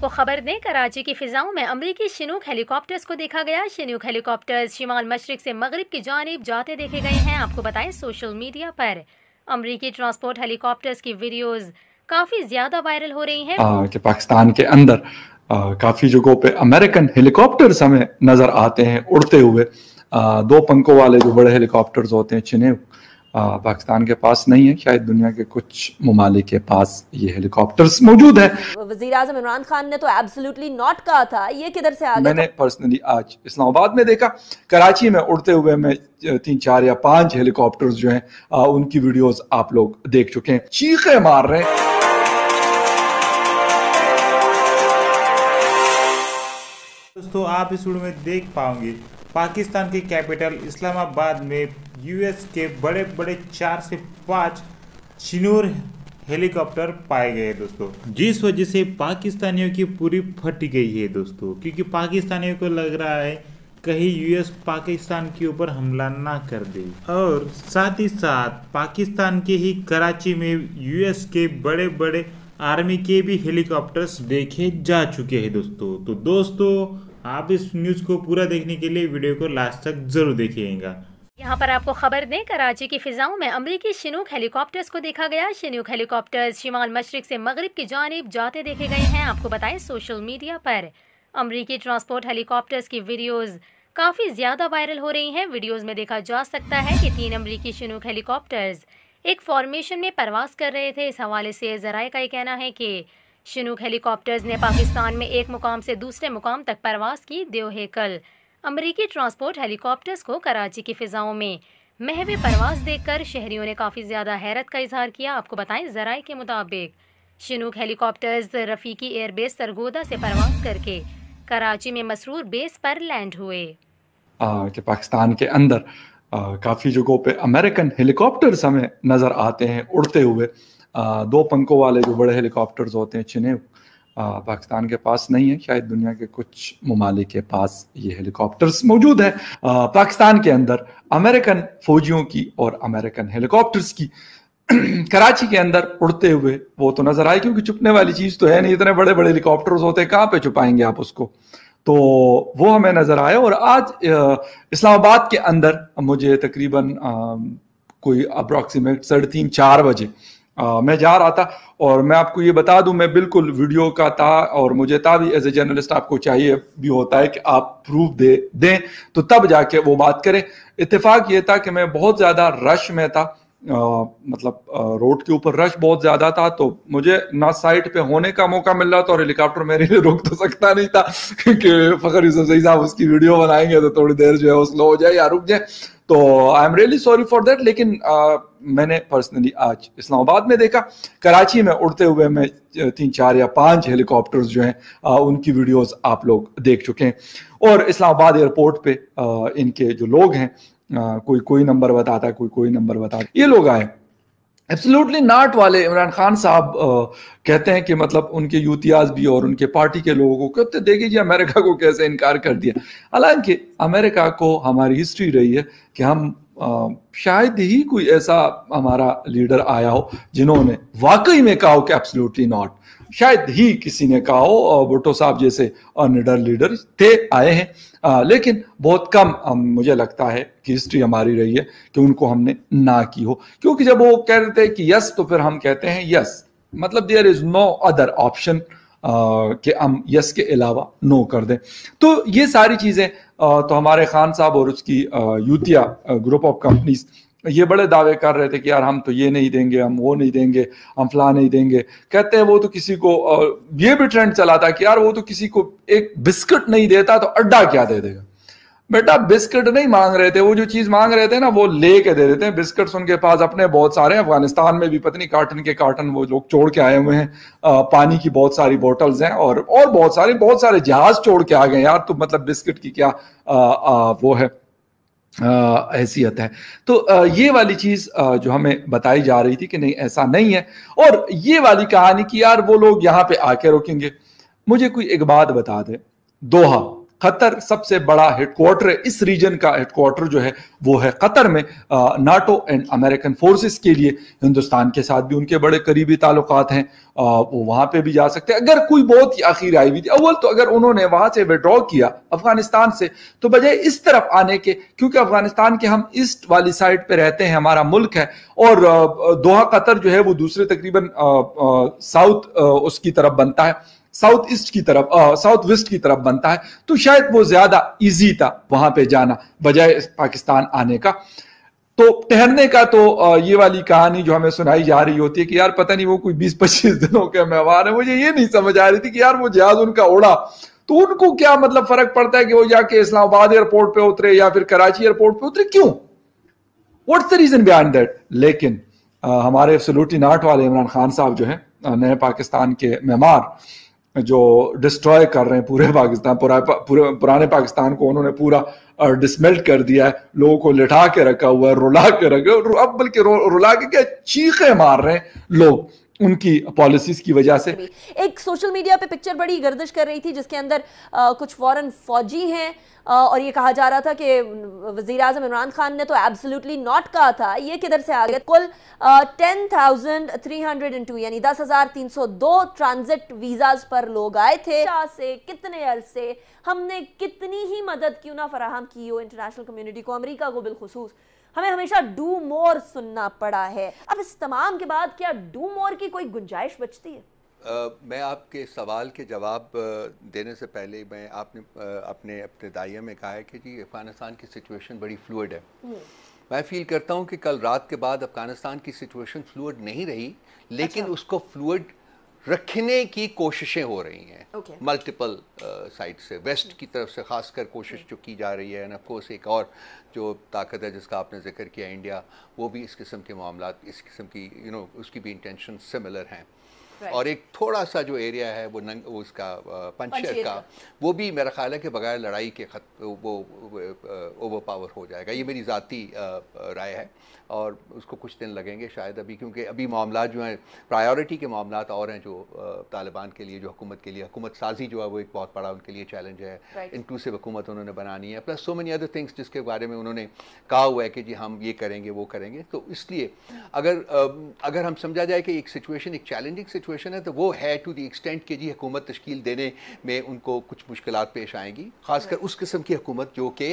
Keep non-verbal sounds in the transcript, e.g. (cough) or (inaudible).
आपको खबर दें कराची की फिजाओं में अमरीकी शिनूक हेलीकॉप्टर्स को देखा गया। शिनूक हेलीकॉप्टर्स शिमाल मशरक से मगरब की जानब जाते देखे गए हैं। आपको बताएँ सोशल मीडिया पर। अमरीकी ट्रांसपोर्ट हेलीकॉप्टर्स की वीडियोस काफ़ी ज़्यादा वायरल हो रही हैं। कि पाकिस्तान के अंदर आ, काफ़ी जगहों पे अमेरिकन हेलीकॉप्टर्स हमें नज़र आते हैं उड़ते हुए। आ, दो पंखों वाले जो बड़े हेलीकॉप्टर्स होते हैं चिने पाकिस्तान के पास नहीं है शायद दुनिया के कुछ ममालिक के पास ये हेलीकॉप्टर्स मौजूद है। वज़ीर आज़म इमरान खान ने तो एब्सोल्युटली नॉट कहा था ये किधर से आ गया? मैंने पर्सनली आज इस्लामाबाद में देखा कराची में उड़ते हुए मैं तीन चार या पाँच हेलीकॉप्टर्स जो हैं उनकी वीडियोस आप लोग देख चुके हैं। चीखे मार रहे हैं। दोस्तों आप इस वीडियो में देख पाओगे पाकिस्तान की कैपिटल इस्लामाबाद में यूएस के बड़े बड़े चार से पाँच चिनूर हेलीकॉप्टर पाए गए दोस्तों। जिस वजह से पाकिस्तानियों की पूरी फट गई है दोस्तों, क्योंकि पाकिस्तानियों को लग रहा है कहीं यूएस पाकिस्तान के ऊपर हमला ना कर दे। और साथ ही साथ पाकिस्तान के ही कराची में यूएस के बड़े बड़े आर्मी के भी हेलीकॉप्टर्स देखे जा चुके हैं दोस्तों। तो दोस्तों, आप इस न्यूज़ को पूरा देखने के लिए वीडियो को लास्ट तक ज़रूर देखिएगा। यहाँ पर आपको खबर दें कराची की फिजाओं में अमरीकी शिनूक हेलीकॉप्टर्स को देखा गया। शिनूक हेलीकॉप्टर्स शिमाल मशरक से मगरब की जानब जाते देखे गए हैं। आपको बताएँ सोशल मीडिया पर अमरीकी ट्रांसपोर्ट हेलीकॉप्टर्स की वीडियोस काफ़ी ज़्यादा वायरल हो रही हैं। वीडियोस में देखा जा सकता है कि तीन अमरीकी शिनूक हेलीकॉप्टर्स एक फॉर्मेशन में परवास कर रहे थे। इस हवाले से जराए का ये कहना है कि शिनूक हेलीकॉप्टर्स ने पाकिस्तान में एक मुकाम से दूसरे मुकाम तक परवास की। देव कल अमरीकी ट्रांसपोर्ट हेलीकॉप्टर्स को कराची की फिजाओं में। महवे परवाज देखकर शहरियों ने काफ़ी ज़्यादा हैरत का इजहार किया। आपको बताएँ जराए के मुताबिक। Chinook helicopters Rafiqui airbase Sargodha से परवाज करके कराची में मसरूर बेस पर लैंड हुए। कि पाकिस्तान के अंदर काफ़ी जगहों पे अमेरिकन हेलीकॉप्टर्स हमें नज़र आते हैं उड़ते हुए। आ, दो पंखों वाले जो बड़े हेलीकॉप्टर्स होते हैं चिने पाकिस्तान के पास नहीं है, शायद दुनिया के कुछ ममालिक के पास ये हेलीकॉप्टर्स मौजूद है। पाकिस्तान के अंदर अमेरिकन फौजियों की और अमेरिकन हेलीकॉप्टर्स की। (clears throat) कराची के अंदर उड़ते हुए वो तो नज़र आए क्योंकि छुपने वाली चीज़ तो है नहीं, इतने बड़े बड़े हेलीकॉप्टर्स होते हैं कहाँ पे छुपाएँगे आप उसको? तो वो हमें नज़र आए, और आज इस्लामाबाद के अंदर मुझे तकरीबन कोई अप्रोक्सीमेट साढ़े तीन चार बजे आ, मैं जा रहा था और मैं आपको ये बता दूँ मैं बिल्कुल वीडियो का था और मुझे था भी एज ए जर्नलिस्ट आपको चाहिए भी होता है कि आप प्रूफ दे दें। तो तब जाके वो बात करें। इतफाक ये था कि मैं बहुत ज़्यादा रश में था। आ, मतलब रोड के ऊपर रश बहुत ज़्यादा था तो मुझे ना साइड पे होने का मौका मिल रहा था और हेलीकॉप्टर मेरे लिए रुक तो सकता नहीं था क्योंकि फखर यूसुफ सही साहब उसकी वीडियो बनाएँगे तो थोड़ी देर जो है स्लो हो जाए या रुक जाए। तो I am really sorry for that लेकिन आ, मैंने पर्सनली आज इस्लामाबाद में देखा। कराची में उड़ते हुए मैं तीन चार या पाँच हेलीकॉप्टर्स जो हैं उनकी वीडियोस आप लोग देख चुके हैं। और इस्लामाबाद एयरपोर्ट पे आ, इनके जो लोग हैं आ, कोई कोई नंबर बताता है कोई कोई नंबर बताता ये लोग आए। एब्सोल्युटली नाट वाले इमरान खान साहब कहते हैं कि मतलब उनके यूतियाज भी और उनके पार्टी के लोगों को कहते देखिए जी अमेरिका को कैसे इनकार कर दिया। हालाँकि अमेरिका को हमारी हिस्ट्री रही है कि हम शायद ही कोई ऐसा हमारा लीडर आया हो जिन्होंने वाकई में कहा हो कि एब्सोल्युटली नॉट शायद ही किसी ने कहा हो भुट्टो साहब जैसे निडर लीडर थे, आए हैं। लेकिन बहुत कम मुझे लगता है कि हिस्ट्री हमारी रही है कि उनको हमने ना की हो। क्योंकि जब वो कह रहे थे कि यस तो फिर हम कहते हैं यस मतलब there is no other option कि हम यस के अलावा नो कर दें। तो ये सारी चीज़ें तो हमारे खान साहब और उसकी यूतिया ग्रुप ऑफ़ कंपनीज़ ये बड़े दावे कर रहे थे कि यार हम तो ये नहीं देंगे, हम वो नहीं देंगे, हम फला नहीं देंगे। कहते हैं वो तो किसी को ये भी ट्रेंड चला था कि यार वो तो किसी को एक बिस्किट नहीं देता तो अड्डा क्या दे देगा? बेटा बिस्किट नहीं मांग रहे थे वो जो चीज़ मांग रहे थे ना वो ले के दे देते हैं। बिस्किट्स उनके पास अपने बहुत सारे अफ़गानिस्तान में भी पत्नी कार्टन के कार्टन वो लोग छोड़ के आए हुए हैं। पानी की बहुत सारी बोटल्स हैं और और बहुत सारे बहुत सारे जहाज़ छोड़ के आ गए यार तो मतलब बिस्किट की क्या आ, आ, वो है हैसियत है। तो आ, ये वाली चीज़ जो हमें बताई जा रही थी कि नहीं ऐसा नहीं है। और ये वाली कहानी कि यार वो लोग यहाँ पे आके रोकेंगे। मुझे कोई एक बात बता दे। दोहा। कतर सबसे बड़ा हेडक्वार्टर है। इस रीजन का हेडक्वार्टर जो है, वो है कतर में नाटो एंड अमेरिकन फोर्सेस के लिए। हिंदुस्तान के साथ भी उनके बड़े करीबी ताल्लुकात हैं। वो वहाँ पे भी जा सकते हैं। अगर कोई बहुत ही आखिर आई हुई थी, अव्वल तो अगर उन्होंने वहाँ से विड्रॉ किया अफ़गानिस्तान से तो बजाय इस तरफ़ आने के, क्योंकि अफ़गानिस्तान के हम ईस्ट वाली साइड पे रहते हैं, हमारा मुल्क है, और दोहा कतर जो है, वो दूसरे तकरीबन साउथ उसकी तरफ़ बनता है। साउथ ईस्ट की तरफ़ साउथ वेस्ट की तरफ़ बनता है तो शायद वो ज़्यादा इजी था वहाँ पे जाना बजाय पाकिस्तान आने का। तो ठहरने का तो ये वाली कहानी जो हमें सुनाई जा रही होती है कि यार पता नहीं वो कोई 20-25 दिनों के मेहमान है मुझे ये नहीं समझ आ रही थी कि यार वो जहाज़ उनका उड़ा। तो उनको क्या मतलब फ़र्क पड़ता है कि वो जाके इस्लामाबाद एयरपोर्ट पे उतरे या फिर कराची एयरपोर्ट पे उतरे? क्यों? What's the reason behind that लेकिन आ, हमारे सलूटी नाट वाले इमरान खान साहब जो है नए पाकिस्तान के मेहमान जो डिस्ट्रॉय कर रहे हैं पूरे पाकिस्तान पुरा, पूरे पुराने पाकिस्तान को उन्होंने पूरा डिसमेल्ट कर दिया है। लोगों को लिटा के रखा हुआ है रुला के रखा अब बल्कि रुला के क्या चीखे मार रहे हैं लोग? उनकी पॉलिसीज़ की वजह से। एक सोशल मीडिया पे पिक्चर बड़ी गर्दिश कर रही थी जिसके अंदर आ, कुछ फॉरेन फौजी हैं और ये कहा जा रहा था कि वज़ीर अजम इमरान खान ने तो एब्सोल्युटली नॉट कहा था। ये किधर से आ गया? कुल ten thousand three hundred and two यानी दस हज़ार तीन सौ दो ट्रांजिट वीजाज पर लोग आए थे। से कितने अरसे हमने कितनी ही मदद क्यों ना फराहम की हो इंटरनेशनल कम्युनिटी को अमरीका को बिलखसूस। हमें हमेशा डू मोर सुनना पड़ा है अब इस तमाम के बाद क्या डू मोर की कोई गुंजाइश बचती है Uh, मैं आपके सवाल के जवाब देने से पहले मैं आपने अपने अपने में कहा है कि जी अफ़गानिस्तान की सिचुएशन बड़ी फ्लूड है हम्म। मैं फील करता हूँ कि कल रात के बाद अफ़गानिस्तान की सिचुएशन फ्लूड नहीं रही लेकिन अच्छा। उसको फ्लूड रखने की कोशिशें हो रही हैं। मल्टीपल साइड से वेस्ट की तरफ़ से खासकर कोशिश जो की जा रही है एंड ऑफकोर्स एक और जो ताकत है जिसका आपने ज़िक्र किया इंडिया वो भी इस किस्म के मामला इस किस्म की यू you नो know, उसकी भी इंटेंशन सिमिलर हैं। और एक थोड़ा सा जो एरिया है वो नंग वो उसका पंचेर का वो भी मेरा ख्याल है कि बगैर लड़ाई के खत वो ओवर पावर हो जाएगा। ये मेरी ज़ाती राय है और उसको कुछ दिन लगेंगे शायद अभी क्योंकि अभी मामला जो हैं प्रायोरिटी के मामला और हैं जो तालिबान के लिए जो हुकूमत के लिए हुकूमत साजी जो है वो एक बहुत बड़ा उनके लिए चैलेंज है। इंक्लूसिव हुकूमत उन्होंने बनानी है। Plus so many other things जिसके बारे में उन्होंने कहा हुआ है कि जी हम ये करेंगे वो करेंगे। तो इसलिए अगर अगर हम समझा जाए कि एक सिचुएशन एक चैलेंजिंग सिचुएशन है तो वो है टू दी एक्सटेंट के जी हुकूमत तश्कील देने में उनको कुछ मुश्किल पेश आएँगी खासकर उस किस्म की हुकूमत जो कि